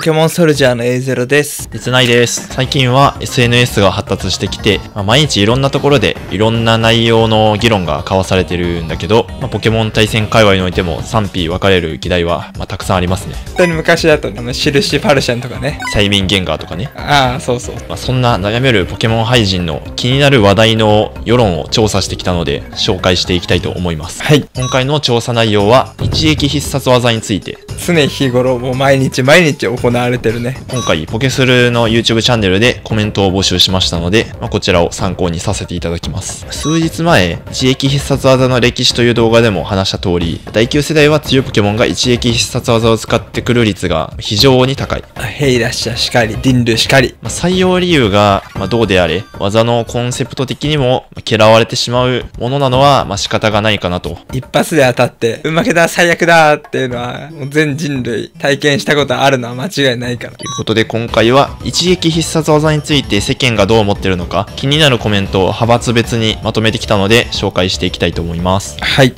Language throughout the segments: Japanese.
ケモンソルジャーの A0 です。鉄内です。最近は SNS が発達してきて、まあ毎日いろんなところでいろんな内容の議論が交わされてるんだけど、まあポケモン対戦界隈においても賛否分かれる議題は、まあたくさんありますね。本当に昔だと、あの、印パルシャンとかね。サイミンゲンガーとかね。ああ、そうそう。まあそんな悩めるポケモン廃人の気になる話題の世論を調査してきたので、紹介していきたいと思います。はい。今回の調査内容は、一撃必殺技について、常日頃、もう毎日毎日行われてるね。今回ポケスルの YouTube チャンネルでコメントを募集しましたので、まあ、こちらを参考にさせていただきます。数日前、一撃必殺技の歴史という動画でも話した通り、第9世代は強いポケモンが一撃必殺技を使ってくる率が非常に高い。ヘイラッシャしかり、ディンルしかり。まあ、採用理由が、まあ、どうであれ、技のコンセプト的にもまあ嫌われてしまうものなのは、まあ、仕方がないかなと。一発で当たって、うまけだ、最悪だっていうのは、もう全人類体験したことあるのは間違いないから。ということで今回は一撃必殺技について世間がどう思ってるのか気になるコメントを派閥別にまとめてきたので紹介していきたいと思います。はい。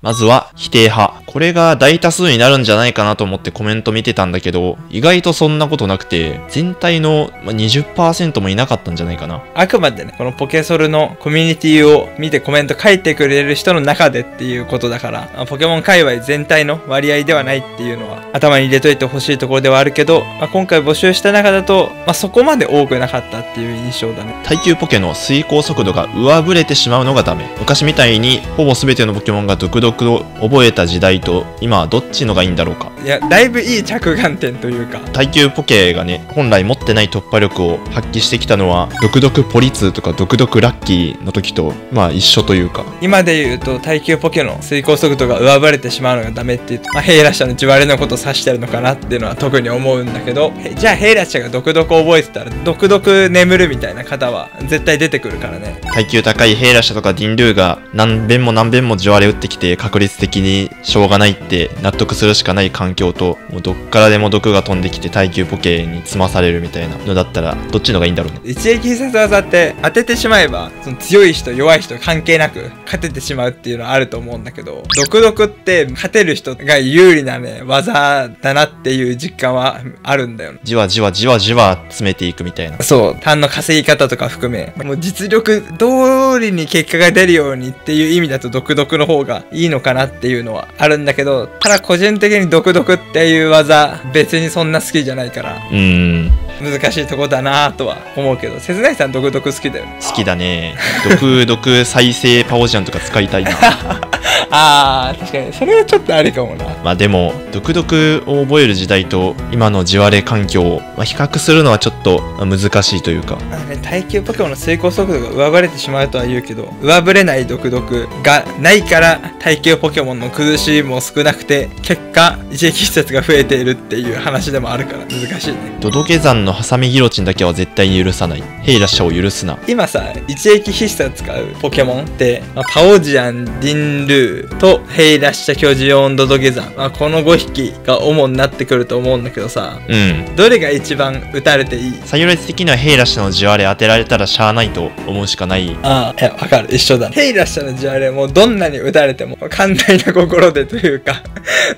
まずは否定派。これが大多数になるんじゃないかなと思ってコメント見てたんだけど、意外とそんなことなくて、全体のまあ20%もいなかったんじゃないかな。あくまでね、このポケソルのコミュニティを見てコメント書いてくれる人の中でっていうことだから、まあポケモン界隈全体の割合ではないっていうのは頭に入れといてほしいところではあるけど、まあ、今回募集した中だと、まあ、そこまで多くなかったっていう印象だね。耐久ポケの遂行速度が上振れてしまうのがダメ。昔みたいにほぼ全てのポケモンが独特を覚えた時代と今はどっちのがいいんだろうか。いや、だいぶいい着眼点というか、耐久ポケがね、本来持ってない突破力を発揮してきたのは、独々ポリツとか独々ラッキーの時と、まあ一緒というか。今で言うと耐久ポケの遂行速度が上振れてしまうのがダメっていうと、まあ、ヘイラッシャの地割れのことを指してるのかなっていうのは特に思うんだけどへじゃあヘイラッシャが独々覚えてたら独々眠るみたいな方は絶対出てくるからね耐久高いヘイラシャとかディンルーが何遍も何遍も地割れ打ってきて確率的にしょうがないって納得するしかない環境と、もうどっからでも毒が飛んできて耐久ポケに詰まされるみたいなのだったら、どっちのがいいんだろうね？一撃必殺技って当ててしまえばその強い人弱い人関係なく勝ててしまうっていうのはあると思うんだけど独々って勝てる人が有利なね技だなっていう実感はあるんだよねじわじわじわじわ詰めていくみたいな。そう、単の稼ぎ方とか含め、もう実力通りに結果が出るようにっていう意味だと独特の方がいいのかなっていうのはあるんだけど、ただ個人的に独特っていう技、別にそんな好きじゃないから、うーん、難しいとこだなとは思うけど、切ないさん独特好きだよね。好きだね。毒々再生パオジャンとか使いたいな。あー、確かに、それはちょっとありかもな。まあでも、独特を覚える時代と今の地割れ環境を、まあ、比較するのはちょっとまあ難しいというか、耐久ポケモンの成功速度が上振れてしまうとは言うけど上振れない独特がないから耐久ポケモンの崩しも少なくて結果一撃必殺が増えているっていう話でもあるから難しいねドドゲ山のハサミギロチンだけは絶対に許さない。ヘイラッシャを許すな。今さ一撃必殺使うポケモンって、まあパオジアンディンルーとヘイラッシャ巨ジオンドドゲザン、まあ、この5匹が主になってくると思うんだけどさうん。どれが一番打たれていい？採用率的にはヘイラッシャの地割れ当てられたらしゃあないと思うしかない。ああ、いや、わかる。一緒だ。ヘイラッシャのジュアレもどんなに打たれても、寛大な心でというか、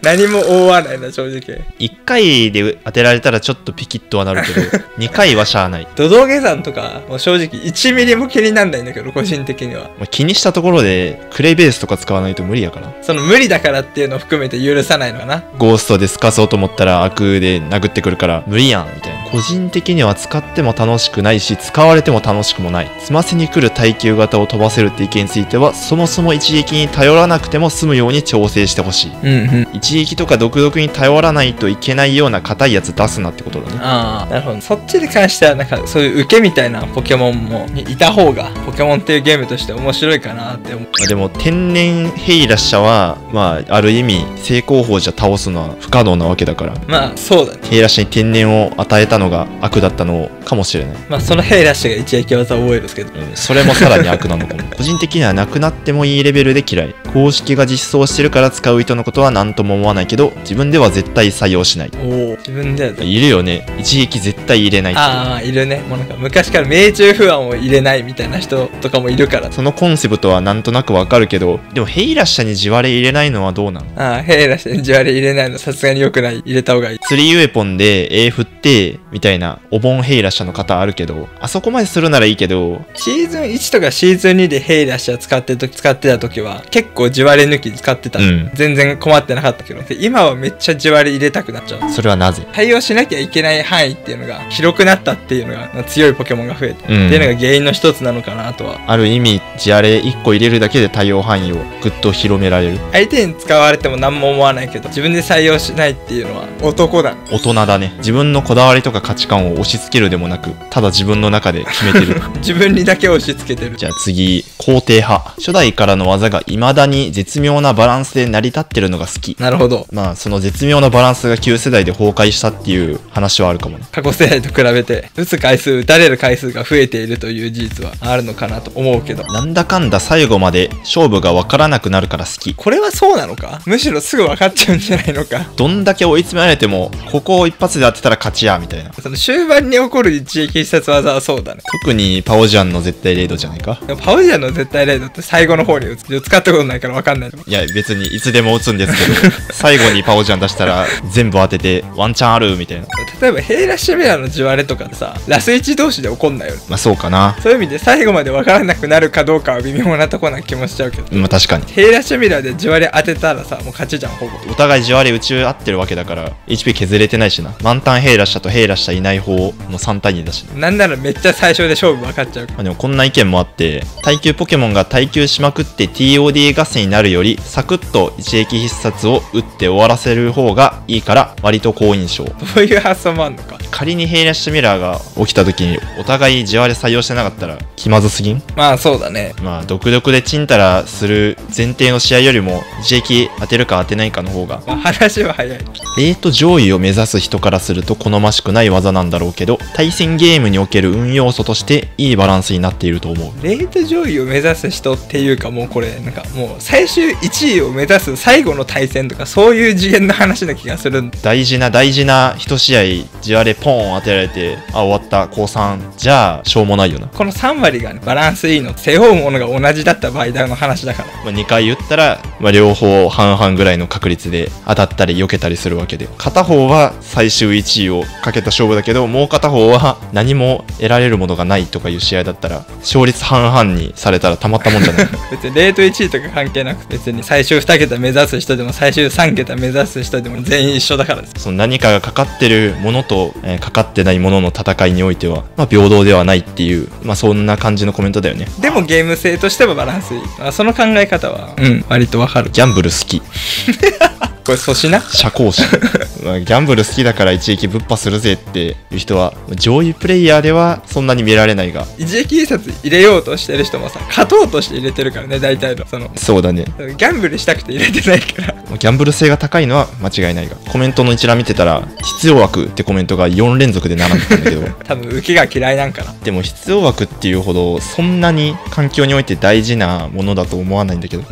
何も思わないな、正直。1回で当てられたらちょっとピキッとはなるけど、2回はしゃあない。ドドゲ山とか、もう正直1ミリも気になんないんだけど、個人的には。まあ気にしたところで、クレイベースとか使わないと無理やから。その無理だからっていうのを含めて許さないのかな。ゴーストで透かそうと思ったら悪で殴ってくるから無理やんみたいな。個人的には使っても楽しくないし、使われても楽しくもない。詰ませに来る耐久型を飛ばせるって意見については、そもそも一撃に頼らなくても済むように調整してほしい。うんうん。一撃とか独特に頼らないといけないような硬いやつ出すなってことだね。ああ、なるほど。そっちに関しては、なんか、そういう受けみたいなポケモンもいた方が、ポケモンっていうゲームとして面白いかなって思う。まあでも天然ヘイラッシャは、まあ、ある意味正攻法じゃ倒すのは不可能なわけだから。まあ、そうだね。ヘイラッシャに天然を与えたののが悪だったのかもしれない。まあそのヘイラッシュが一撃技を覚えるんですけどうんそれもさらに悪なのかも。個人的にはなくなってもいいレベルで嫌い。公式が実装してるから使う人のことは何とも思わないけど、自分では絶対採用しない。おお自分ではいるよね。一撃絶対入れないああいるねもうなんか昔から命中不安を入れないみたいな人とかもいるからそのコンセプトはなんとなくわかるけど、でもヘイラッシャに地割れ入れないのはどうなの？ああヘイラッシュに地割れ入れないのさすがに良くない入れた方がいい釣りウェポンで A 振って、みたいなお盆ヘイラッシャの方あるけど、あそこまでするならいいけど、シーズン1とかシーズン2でヘイラッシュ使ってる時使ってた時は結構地割れ抜き使ってた、うん。全然困ってなかったけど。で今はめっちゃ地割れ入れたくなっちゃう。それはなぜ？対応しなきゃいけない範囲っていうのが広くなったっていうのが強いポケモンが増えて、うん。っていうのが原因の一つなのかなとは。ある意味、地荒れ1個入れるだけで対応範囲をぐっと広められる。相手に使われても何も思わないけど自分で採用しないっていうのは男だ。大人だね。自分のこだわりとか価値観を押し付けるでもなく、ただ自分の中で決めてる。自分にだけ押し付けてるじゃあ次、肯定派。初代からの技が未だに絶妙なバランスで成り立ってるのが好き。なるほどまあ、その絶妙なバランスが旧世代で崩壊したっていう話はあるかもね。過去世代と比べて打つ回数打たれる回数が増えているという事実はあるのかなと思うけどなんだかんだ最後まで勝負がわからなくなるから好き。これはそうなのか？むしろすぐ分かっちゃうんじゃないのか？どんだけ追い詰められても、ここを一発で当てたら勝ちや、みたいな。その終盤に起こる一撃必殺技はそうだね特にパオジャンの絶対レイドじゃないか？でもパウジャーの絶対レイドって最後の方に打つ使ったことないから分かんないいや、別にいつでも打つんですけど、最後にパオジャン出したら全部当ててワンチャンあるみたいな。例えばヘイラッシュメアの地割れとかでさラス1同士で起こんないよねまあそうかな。そういう意味で最後まで分からなくなるかどうかは微妙なとこな気もしちゃうけどまあ確かに。ヘイラッシュミラーで地割れ当てたらさもう勝ちじゃんほぼお互い地割り打ち合ってるわけだから、HP 削れてないしな。満タンヘイラッシャとヘイラッシャいない方の3対2だしな。なんならめっちゃ最初で勝負分かっちゃう。まあでもこんな意見もあって、耐久ポケモンが耐久しまくって TOD 合戦になるより、サクッと一撃必殺を打って終わらせる方がいいから、割と好印象。そういう発想もあんのか。仮にヘイラッシュミラーが起きた時に、お互い地割れ採用してなかったら気まずすぎん？まあそうだね。まあ、独力でチンタラする前提の試合よりも、一撃当てるか当てないかの方が、まあ話は早い。レート上位を目指す人からすると好ましくない技なんだろうけど、対戦ゲームにおける運要素としていいバランスになっていると思う。レート上位を目指す人っていうかもうこれなんかもう最終1位を目指す最後の対戦とかそういう次元の話な気がする大事な大事な一試合、地割れポーン当てられて、あ、終わった、降参。じゃあ、しょうもないよな。この3割が、ね、バランスいいの背負うものが同じだった場合の話だからまあ、2回言ったら、まあ、両方半々ぐらいの確率で当たったり避けたりするわけで片方は最終1位をかけた勝負だけどもう片方は何も得られるものがないとかいう試合だったら勝率半々にされたらたまったもんじゃない？別にレート1位とか関係なく別に最終2桁目指す人でも最終3桁目指す人でも全員一緒だからです。その何かがかかってるものと、えーかかってないものの戦いにおいては、まあ、平等ではないっていう、まあ、そんな感じのコメントだよね。でもゲーム性としてはバランスいい、まあ、その考え方はうん割とわかる。ギャンブル好き。これ粗品？社交師まあギャンブル好きだから一撃ぶっ破するぜっていう人は上位プレイヤーではそんなに見られないが。一撃印刷入れようとしてる人もさ勝とうとして入れてるからね大体の。そのそうだね。ギャンブルしたくて入れてないから。ギャンブル性が高いのは間違いないが。コメントの一覧見てたら必要枠ってコメントが4連続で並んでたんだけど。多分受けが嫌いなんかな。でも必要枠っていうほどそんなに環境において大事なものだと思わないんだけど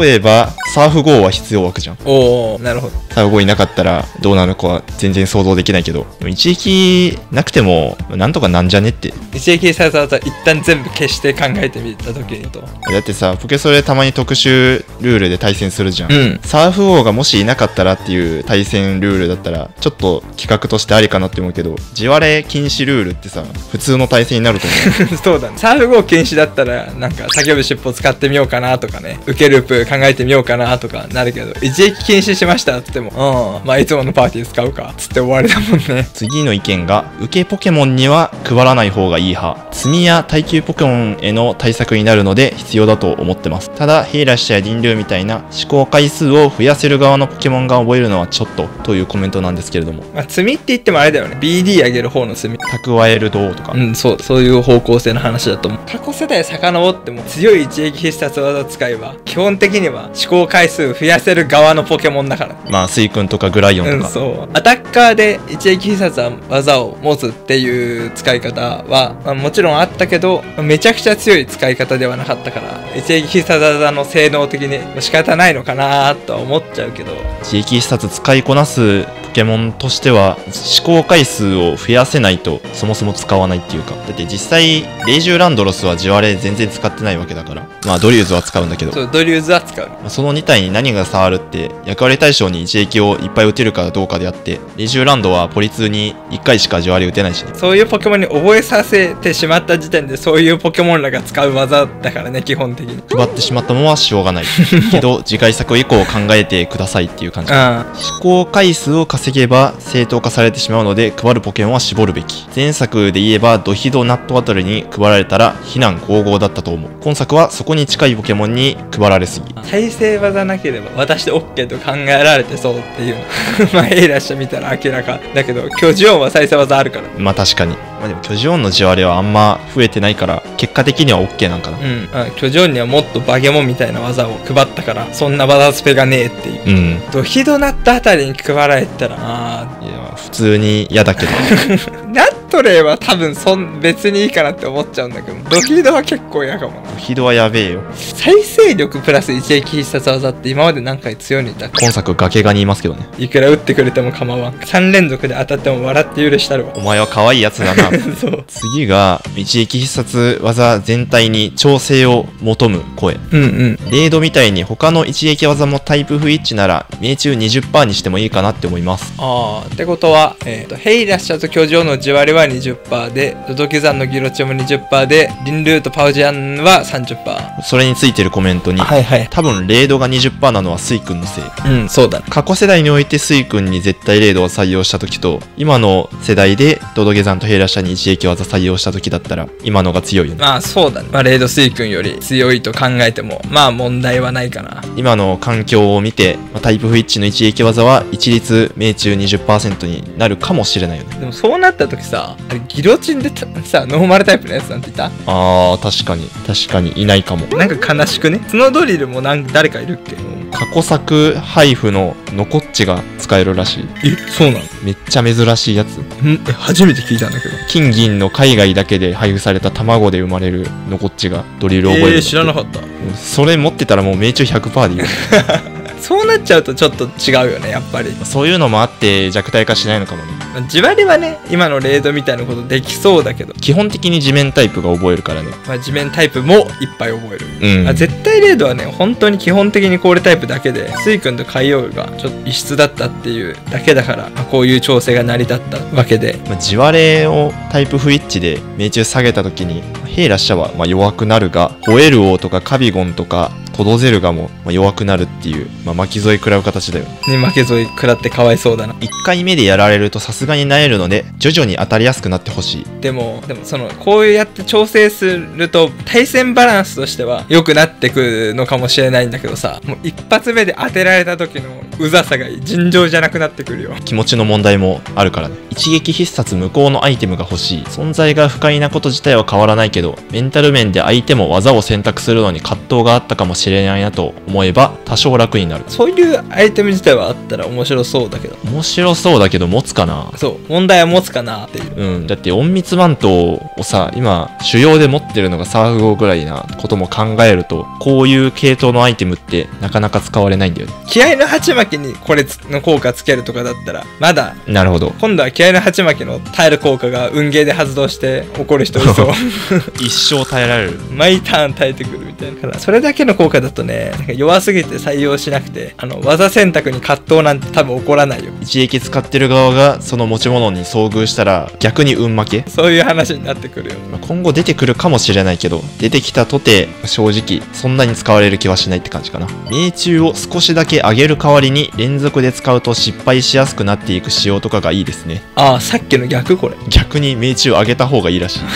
例えばサーフ GO は必要枠じゃん。おおなるほど。サーフ GO いなかったらどうなるかは全然想像できないけどでも一撃なくてもなんとかなんじゃねって。一撃印刷技一旦全部消して考えてみた時にと。だってさポケソレたまに特殊ルールで対戦するじゃん、うん。サーフ王がもしいなかったらっていう対戦ルールだったらちょっと企画としてありかなって思うけど地割れ禁止ルールってさ普通の対戦になると思う。そうだね。サーフ号禁止だったらなんか叫ぶ尻尾使ってみようかなとかね。受けループ考えてみようかなとかなるけど一撃禁止しましたっつってもうん。まあいつものパーティー使うかっつって終わりだもんね。次の意見が受けポケモンには配らない方がいい派。積みや耐久ポケモンへの対策になるので必要だと思ってます。ただヘイラッシュやリンルーみたいな試行回数を増やせる側のポケモンが覚えるのはちょっとというコメントなんですけれども。まあ積みって言ってもあれだよね。BD 上げる方の積み蓄えるどうとか、うんそうそういう方向性の話だと思う。過去世代遡っても強い一撃必殺技使いは基本的には試行回数増やせる側のポケモンだから。まあスイ君とかグライオンとか、うん、そう。アタッカーで一撃必殺技を持つっていう使い方は、まあ、もちろんあったけど、めちゃくちゃ強い使い方ではなかったから、一撃必殺技の性能的に仕方ないのかなとは思っちゃうけど、地域必殺使いこなすポケモンとしては試行回数を増やせないとそもそも使わないっていうかだって実際レイジューランドロスは地割れ全然使ってないわけだからまあドリューズは使うんだけどそう、ドリューズは使う。まあその2体に何が差あるって役割対象に一撃をいっぱい打てるかどうかであってレイジューランドはポリ2に1回しか地割れ打てないしね。そういうポケモンに覚えさせてしまった時点でそういうポケモンらが使う技だからね基本的に。配ってしまったものはしょうがない。けど次回作以降考えてくださいっていう感じ。うん。試行回数を稼げば正当化されてしまうので配るポケモンは絞るべき。前作で言えばドヒドナットあたりに配られたら非難合々だったと思う。今作はそこに近いポケモンに配られすぎ。再生技なければ私で OK と考えられてそうっていう のまあエイラッシャ見たら明らかだけど巨人は再生技あるからまあ確かに。まあでも巨人の地割れはあんま増えてないから結果的には OK なんかな。うん。あ巨人にはもっとバゲモンみたいな技を配ったからそんな技スペがねえっていう。うん。ドヒドナットあたりに配られたらあいや普通に嫌だけど。ーナットレイは多分そん別にいいかなって思っちゃうんだけどドヒドは結構嫌かもな。ドヒドはやべえよ。再生力プラス一撃必殺技って今まで何回強いのいた今作崖がにいますけどね。いくら打ってくれても構わん。3連続で当たっても笑って許したるわ。お前は可愛いやつだな そう。次が一撃必殺技全体に調整を求む声。うんうん。レードみたいに他の一撃技もタイプ不一致なら命中20%にしてもいいかなって思います。ああってことは、えー、とヘイラッシャと巨匠の地割れは20%でドドキザンのギロチョも20%でリンルーとパウジアンは30%それについてるコメントに、はいはい。多分レードが20%なのはスイ君のせい。うんそうだね。過去世代においてスイ君に絶対レードを採用した時と今の世代でドドゲザンとヘイラッシャに一撃技採用した時だったら今のが強いよね。まあそうだね、まあ、レイドスイ君より強いと考えてもまあ問題はないかな。今の環境を見て、まあタイプ不一致の一撃技は一律命中20%になるかもしれないよね。でもそうなった時さあれギロチンでたさノーマルタイプのやつなんていた？あー確かに。確かにいないかも。なんか悲しくね？角ドリルもなん誰かいるっけ？過去作配布のノコッチが使えるらしい。えそうなの？めっちゃ珍しいやつ。ん？え初めて聞いたんだけど金銀の海外だけで配布された卵で生まれるノコッチがドリルを覚えるえー、知らなかった。それ持ってたらもう命中100%でいいよ そうなっちゃうとちょっと違うよねやっぱり。そういうのもあって弱体化しないのかもね。まあ地割りはね今のレードみたいなことできそうだけど、基本的に地面タイプが覚えるからね。まあ、地面タイプもいっぱい覚える、うん。あ絶対レードはね本当に基本的に氷タイプだけでスイ君と海洋がちょっと異質だったっていうだけだから、まあこういう調整が成り立ったわけで。まあ、地割れをタイプ不一致で命中下げた時にヘイラッシャはまあ弱くなるがホエル王とかカビゴンとかトドゼルガもまあ弱くなるっていう、まあ、巻き添え食らう形だよね。負け添い食らってかわいそうだな。1回目でやられるとさすがに萎えるので徐々に当たりやすくなってほしい。でもでもそのこうやって調整すると対戦バランスとしては良くなってくのかもしれないんだけどさもう一発目で当てられた時のうざさが尋常じゃなくなってくるよ。気持ちの問題もあるからね。一撃必殺無効のアイテムが欲しい。存在が不快なこと自体は変わらないけどメンタル面で相手も技を選択するのに葛藤があったかもしれないなと思えば多少楽になる。そういうアイテム自体はあったら面白そうだけど。面白そうだけど持つかな。そう問題は持つかなっていう。うん、だって隠密マントをさ今主要で持ってるのがサーフ号ぐらいなことも考えるとこういう系統のアイテムってなかなか使われないんだよね。気合の鉢巻きにこれつの効果つけるとかだったらまだなるほど。今度は気合の鉢巻きの耐える効果が運ゲーで発動して怒る人いそう。一生耐えられる。毎ターン耐えてくるみたいな。だからそれだけの効果だとねなんか弱すぎて採用しなくてあの技選択に葛藤なんて多分起こらないよ。一撃使ってる側がその持ち物に遭遇したら逆に運負け？そういう話になってくるよ。まあ今後出てくるかもしれないけど出てきたとて正直そんなに使われる気はしないって感じかな。命中を少しだけ上げる代わりに連続で使うと失敗しやすくなっていく仕様とかがいいですね。ああさっきの逆これ。逆に命中上げた方がいいらしい。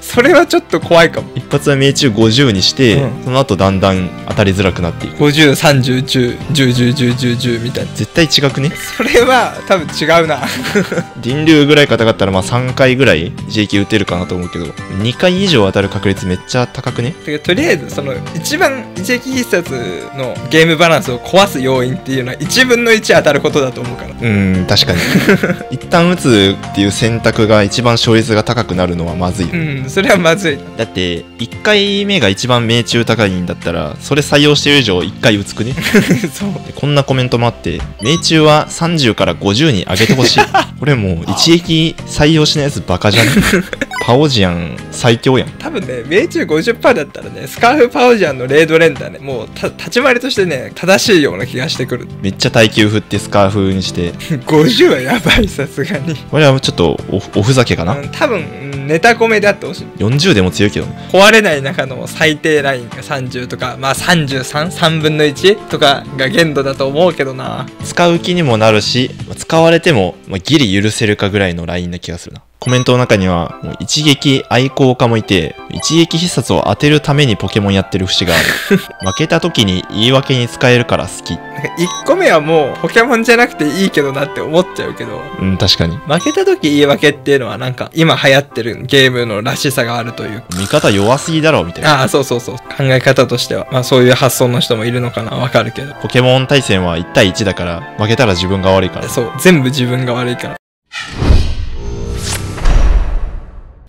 それはちょっと怖いかも。一発は命中50にして、うん。その後だんだん当たりづらくなっていく。503010101010みたいな。絶対違くね？それは多分違うな。電流ぐらい硬かったらまあ3回ぐらい JK 打てるかなと思うけど2回以上当たる確率めっちゃ高くね？とりあえずその一番一撃必殺のゲームバランスを壊す要因っていうのは1分の1当たることだと思うから。うん確かに。一旦打つっていう選択が一番勝率が高くなるのはまずい、うんそれはまずい。だって1回目が一番命中高いんだったらそれ採用してる以上1回打つくね？そう。でこんなコメントもあって命中は30から50に上げてほしい。これもう一撃採用しないやつバカじゃね？パオジアン最強やん。多分ね命中50%だったらねスカーフパオジャンのレード連打ねもうた立ち回りとしてね正しいような気がしてくる。めっちゃ耐久振ってスカーフにして。50はやばいさすがに。これはちょっとおおふざけかな、うん多分うんネタコメであってほしい。40でも強いけどね。壊れない中の最低ラインが30とかまあ333分の1とかが限度だと思うけどな。使う気にもなるしまあ使われても、まあ、ギリ許せるかぐらいのラインな気がするなコメントの中にはもう一撃愛好家もいて一撃必殺を当てるためにポケモンやってる節がある。負けた時に言い訳に使えるから好き。なんか1個目はもうポケモンじゃなくていいけどなって思っちゃうけど。うん確かに。負けた時言い訳っていうのはなんか今流行ってるゲームのらしさがあるというか。味方弱すぎだろみたいな。ああそうそうそう。考え方としては。まあそういう発想の人もいるのかな。わかるけど。ポケモン対戦は1対1だから負けたら自分が悪いから。そう全部自分が悪いから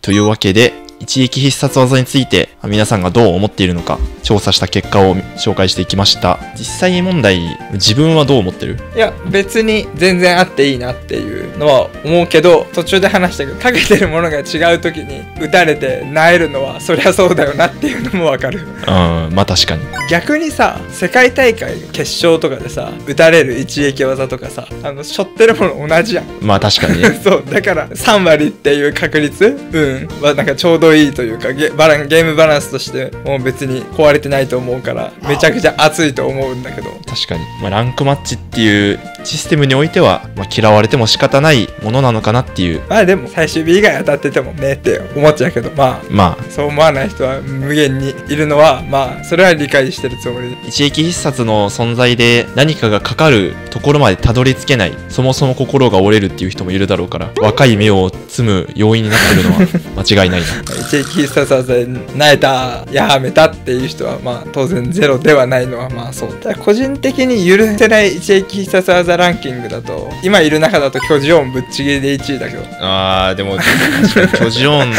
というわけで一撃必殺技について皆さんがどう思っているのか調査した結果を紹介していきました。実際問題自分はどう思ってる？いや別に全然あっていいなっていうのは思うけど途中で話したけどかけてるものが違う時に打たれて萎えるのはそりゃそうだよなっていうのもわかる。うんまあ確かに。逆にさ世界大会決勝とかでさ打たれる一撃技とかさあの背負ってるもの同じやん。まあ確かにね。そうだから3割っていう確率？うん。はなんかちょうどいいというかゲバランゲームバランスとしてもう別に壊れてないと思うからめちゃくちゃ熱いと思うんだけど。確かに、まあ、ランクマッチっていうシステムにおいては、まあ、嫌われても仕方ないものなのかなっていう。まあでも最終日以外当たっててもねって思っちゃうけどまあまあ。そう思わない人は無限にいるのはまあそれは理解してるつもり。で一撃必殺の存在で何かがかかるところまでたどり着けない。そもそも心が折れるっていう人もいるだろうから若い目を摘む要因になってるのは 間違いないな。一撃必殺技で萎えたやめたっていう人はまあ当然ゼロではないのはまあそう。ただ個人的に許せない一撃必殺技ランキングだと今いる中だと巨人音ぶっちぎりで1位だけど。あーでも確かに巨人音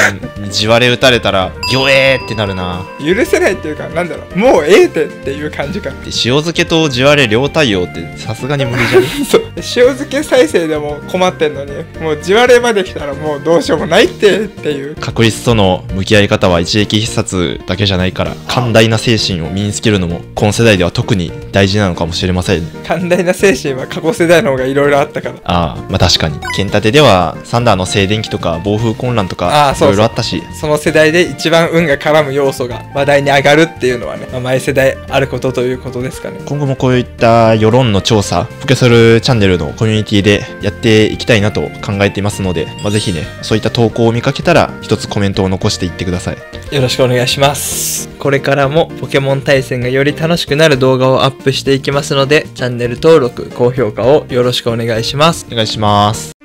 に地割れ打たれたらギョエーってなるな。許せないっていうかなんだろう。もうええてっていう感じか。で塩漬けと地割れ両対応ってさすがに無理じゃね？そう。塩漬け再生でも困ってんのにもう地割れまで来たらもうどうしようもないってっていう。確率との向き合い方は一撃必殺だけじゃないから寛大な精神を身につけるのも今世代では特に大事なのかもしれません。ね寛大な精神は過去世代の方がいろいろあったから。ああまあ確かに。剣立てではサンダーの静電気とか暴風混乱とかいろいろあったし。その世代で一番運が絡む要素が話題に上がるっていうのはね、まあ、毎世代あることということですかね。今後もこういった世論の調査ポケソルチャンネルのコミュニティでやっていきたいなと考えていますので、まあ、ぜひねそういった投稿を見かけたら一つコメントを残していってください。よろしくお願いします。これからもポケモン対戦がより楽しくなる動画をアップしていきますのでチャンネル登録高評価をよろしくお願いします。お願いします。